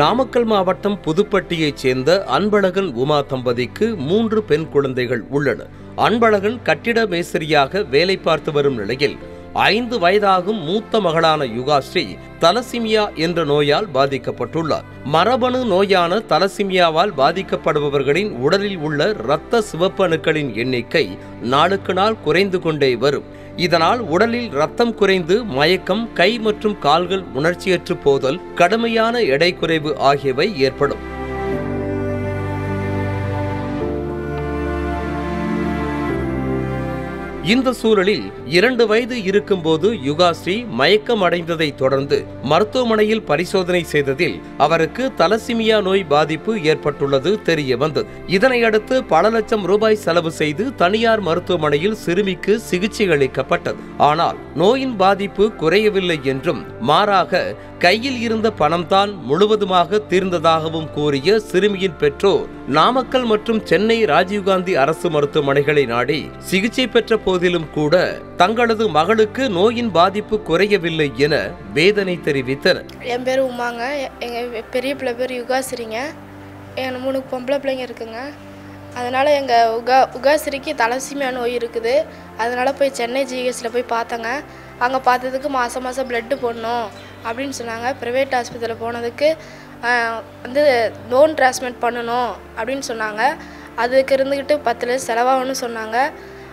நாமக்கல் மாவட்டம் புதுப்பட்டியைச் சேர்ந்த அன்பழகன் உமா தம்பதிக்கு மூன்று பெண் குழந்தைகள் உள்ளன. அன்பழகன் கட்டிட மேசரியாக வேலை பார்த்து வரும் நிலையில் ஐந்து வயதாகும் மூத்த மகளான யுகாஸ்ரீ தலசிமியா என்ற நோயால் பாதிக்கப்பட்டுள்ளார். மரபணு நோயான தலசிமியாவால் பாதிக்கப்படுபவர்களின் உடலில் உள்ள இரத்த சிவப்பணுக்களின் எண்ணிக்கை நாளுக்கு நாள் குறைந்து கொண்டே வரும். இதனால் உடலில் ரத்தம் குறைந்து மயக்கம் கை மற்றும் கால்கள் உணர்ச்சியற்று போதல் கடுமையான எடை குறைவு ஆகியவை ஏற்படும். இந்த சூழலில் இரண்டு வயது இருக்கும்போது யுகாஸ்ரீ மயக்கம் அடைந்ததை தொடர்ந்து மருத்துவமனையில் பரிசோதனை செய்ததில் அவருக்கு தலசிமியா நோய் பாதிப்பு ஏற்பட்டுள்ளது தெரிய வந்தது. இதனையடுத்து பல லட்சம் ரூபாய் செலவு செய்து தனியார் மருத்துவமனையில் சிறுமிக்கு சிகிச்சை அளிக்கப்பட்டது. ஆனால் நோயின் பாதிப்பு குறையவில்லை என்றும் மாறாக கையில் இருந்த பணம்தான் முழுவதுமாக தீர்ந்ததாகவும் கூறிய சிறுமியின் பெற்றோர் நாமக்கல் மற்றும் சென்னை ராஜீவ்காந்தி அரசு மருத்துவமனைகளை நாடி சிகிச்சை பெற்ற போதிலும் கூட தங்களது மகளுக்கு நோயின் பாதிப்பு குறையவில்லை என வேதனை தெரிவித்தனர். என் பேர் உமாங்க. எங்கள் பெரிய பிள்ளை பேர் யுகாசிரிங்க. என் மூணு பொம்பளை பிள்ளைங்க இருக்குங்க. அதனால் எங்கள் உகா உகாசிரிக்கு தலசிமியா நோய் இருக்குது. அதனால் போய் சென்னை ஜிஹெச்சில் போய் பார்த்தேங்க. அங்கே பார்த்ததுக்கு மாதம் மாதம் பிளட்டு போடணும் அப்படின்னு சொன்னாங்க. ப்ரைவேட் ஆஸ்பத்திரியில் போனதுக்கு வந்து லோன் ட்ரான்ஸ்மெண்ட் பண்ணணும் அப்படின்னு சொன்னாங்க. அதுக்கு இருந்துக்கிட்டு பத்து லட்சம் செலவாகணும்னு சொன்னாங்க.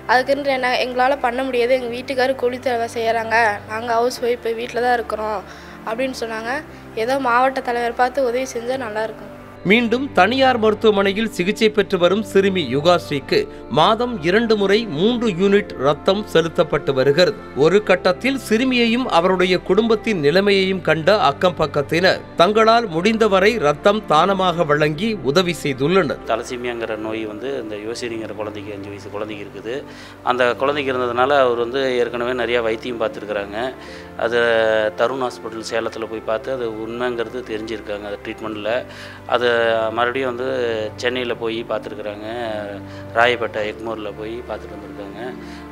அதுக்குன்ட்டு என்ன எங்களால் பண்ண முடியாது. எங்கள் வீட்டுக்காரர் கூலி செய்கிறாங்க நாங்கள் ஹவுஸ் ஒய்ஃப் வீட்டில் தான் இருக்கிறோம். அப்படின்னு சொன்னாங்க. ஏதோ மாவட்ட தலைவர் பார்த்து உதவி செஞ்சால் நல்லாயிருக்கும் மீண்டும் தனியார் மருத்துவமனையில் சிகிச்சை பெற்று வரும் சிறுமி யுகாஸ்ரீக்கு மாதம் இரண்டு முறை மூன்று யூனிட் ரத்தம் செலுத்தப்பட்டு வருகிறது. ஒரு கட்டத்தில் சிறுமியையும் அவருடைய குடும்பத்தின் நிலைமையையும் கண்ட அக்கம் பக்கத்தினர் தங்களால் முடிந்தவரை ரத்தம் தானமாக வழங்கி உதவி செய்துள்ளனர். தலசீமியாங்கிற நோய் வந்து இந்த யோசிரிங்கிற குழந்தைக்கு அஞ்சு வயசு குழந்தைக்கு இருக்குது. அந்த குழந்தைக்கு இருந்ததுனால அவர் வந்து ஏற்கனவே நிறையா வைத்தியம் பார்த்துருக்குறாங்க. அது தருண் ஹாஸ்பிட்டல் சேலத்தில் போய் பார்த்து அது உண்மைங்கிறது தெரிஞ்சிருக்காங்க அது ட்ரீட்மெண்ட்டில் அது மறுபடியும் வந்து சென்னையில் போய் பார்த்துருக்குறாங்க. ராயப்பேட்டை எக்மோரில் போய் பார்த்துட்டு வந்திருக்காங்க.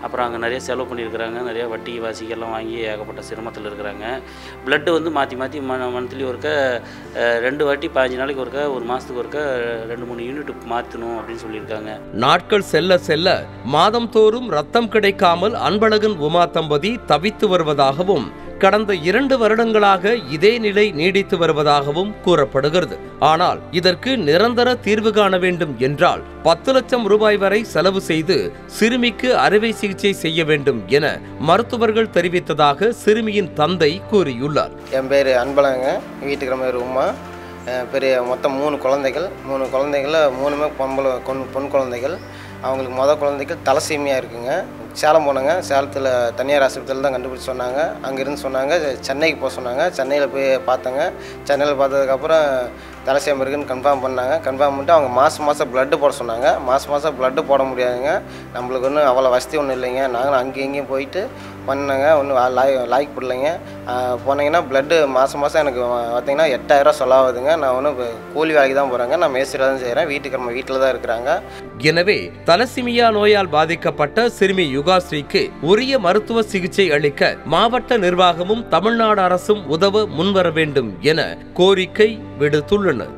அப்புறம் அங்கே நிறைய செலவு பண்ணியிருக்கிறாங்க. நிறைய வட்டி வாசிக்கெல்லாம் வாங்கி ஏகப்பட்ட சிரமத்தில் இருக்கிறாங்க. பிளட்டு வந்து மாற்றி மாற்றி மந்த்லி ஒருக்க ரெண்டு வாட்டி பதினஞ்சு நாளைக்கு ஒருக்க ஒரு மாதத்துக்கு ஒருக்க ரெண்டு மூணு யூனிட் மாற்றணும் அப்படின்னு சொல்லியிருக்காங்க. நாட்கள் செல்ல செல்ல மாதம் தோறும் ரத்தம் கிடைக்காமல் அன்பழகன் உமா தம்பதி தவித்து வருவதாகவும் கடந்த இரண்டு வருடங்களாக இதே நிலை நீடித்து வருவதாகவும் கூறப்படுகிறது. ஆனால் இதற்கு நிரந்தர தீர்வு காண வேண்டும் என்றால் பத்து லட்சம் ரூபாய் வரை செலவு செய்து சிறுமிக்கு அறுவை சிகிச்சை செய்ய வேண்டும் என மருத்துவர்கள் தெரிவித்ததாக சிறுமியின் தந்தை கூறியுள்ளார். என் பேர் அன்பழங்க வீட்டுக்கிற மாதிரி உமா. பெரிய மொத்தம் மூணு குழந்தைகள். மூணு குழந்தைகளில் மூணுமே பொம்பளை பொன் பொன் குழந்தைகள். அவங்களுக்கு மொதல் குழந்தைக்கு தலசீமியா இருக்குங்க. சேலம் போனாங்க. சேலத்தில் தனியார் ஆஸ்பத்திரியில் தான் கண்டுபிடிச்சி சொன்னாங்க. அங்கேருந்து சொன்னாங்க. சென்னைக்கு போக சொன்னாங்க. சென்னையில் போய் பார்த்தாங்க. சென்னையில் பார்த்ததுக்கப்புறம் தலசேம் இருக்குன்னு கன்ஃபார்ம் பண்ணாங்க. கன்ஃபார்ம் பண்ணிட்டு அவங்க மாதம் மாதம் ப்ளட்டு போட சொன்னாங்க. மாதம் மாதம் ப்ளட்டு போட முடியாதுங்க. நம்மளுக்கு ஒன்றும் அவ்வளோ வசதி ஒன்றும் இல்லைங்க. நாங்களும் அங்கேயும் இங்கேயும் போயிட்டு பண்ணேங்க. ஒன்றும் லாய் லாய்க்கு போடலைங்க. போனீங்கன்னா ப்ளட்டு மாதம் மாதம் எனக்கு பார்த்தீங்கன்னா எட்டாயிரம் செலவாகுதுங்க நான் ஒன்றும் கூலி வேலைக்கு தான் போகிறேங்க நான் மேஸ்திரி தான் செய்கிறேன் வீட்டுக்கு நம்ம வீட்டில் தான் இருக்கிறாங்க. எனவே தலசிமியா நோயால் பாதிக்கப்பட்ட சிறுமி யுகாஸ்ரீக்கு உரிய மருத்துவ சிகிச்சை அளிக்க மாவட்ட நிர்வாகமும் தமிழ்நாடு அரசும் உதவ முன்வர வேண்டும் என கோரிக்கை விடுத்துள்ளனர்.